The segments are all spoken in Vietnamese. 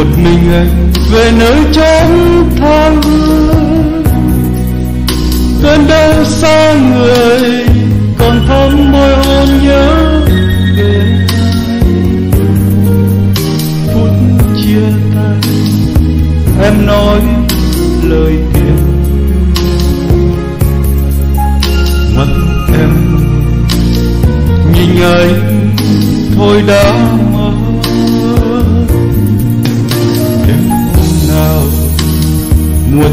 một mình anh về nơi chốn thang, hương cơn đau xa người còn thắm môi hôn nhớ về. Phút chia tay em nói lời kia mắt em nhìn anh thôi đã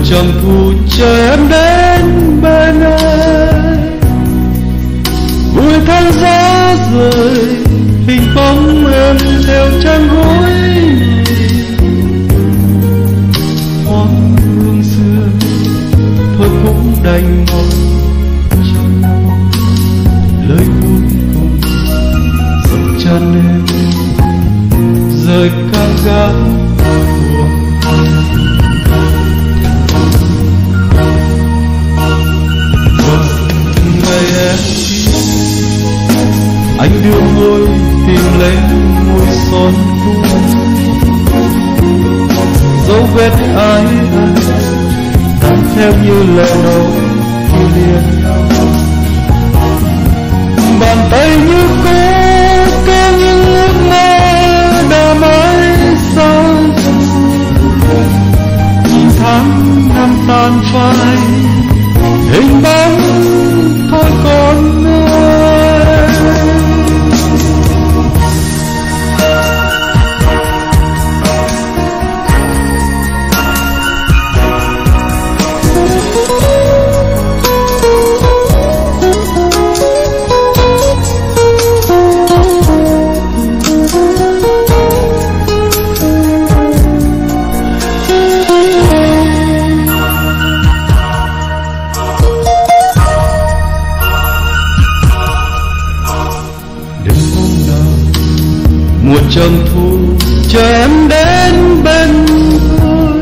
trong thu chờ em đến bên anh vui tháng gió rời, hình bóng em theo chân gối hoa hương xưa, thôi cũng đành mong trong lời cuối cùng, dẫu chân em rời cao gác lên môi son cũ. Dấu vết ai ân tan theo như lời đầu kỷ bàn tay như cũ, kéo những ước mơ đã mãi xa nhìn tháng năm tan phai hình bóng mùa trầm thu chờ em đến bên tôi.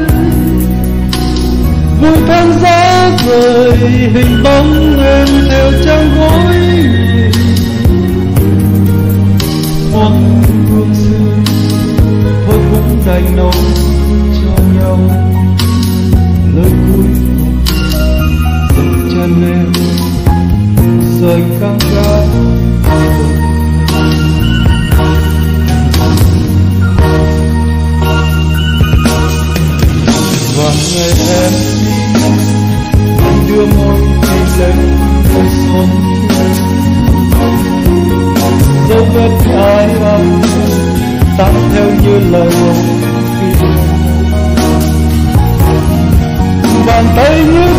Vui tháng gió rời hình bóng em theo trang gối. Hoàng hương xưa, thôi cũng đành nói cho nhau. Lời cuối cùng dừng chân em rời cao và ngày em. Đi anh đưa môi tìm lấy môi son dấu vết ai âm tan theo như lời hôn bàn tay như